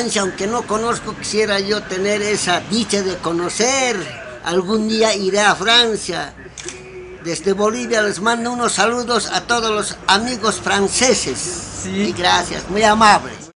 Francia, aunque no conozco, quisiera yo tener esa dicha de conocer. Algún día iré a Francia. Desde Bolivia les mando unos saludos a todos los amigos franceses. Sí. Y gracias, muy amable.